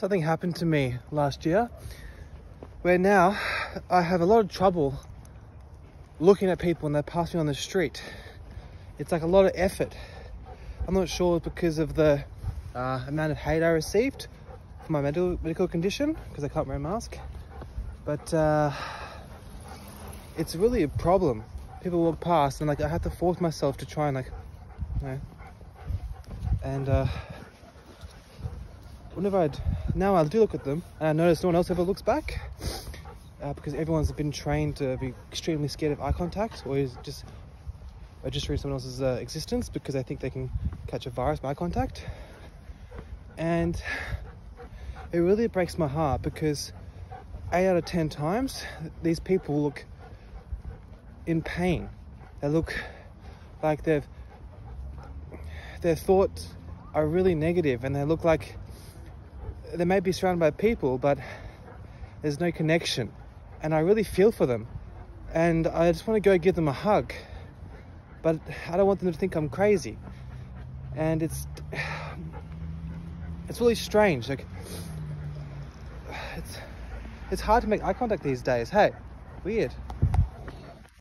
something happened to me last year where now I have a lot of trouble looking at people when they pass me on the street. It's like a lot of effort. I'm not sure because of the uh, amount of hate I received for my medical medical condition because I can't wear a mask, but uh, it's really a problem. People walk past and like I have to force myself to try and like, you know, and uh, whenever I now I do look at them. And I notice no one else ever looks back uh, because everyone's been trained to be extremely scared of eye contact or is just registering someone else's uh, existence because they think they can catch a virus by eye contact. And it really breaks my heart because eight out of ten times these people look in pain. They look like they've their thoughts are really negative and they look like they may be surrounded by people, but there's no connection. And I really feel for them. And I just want to go give them a hug. But I don't want them to think I'm crazy. And it's it's really strange. Like it's it's hard to make eye contact these days. Hey, weird.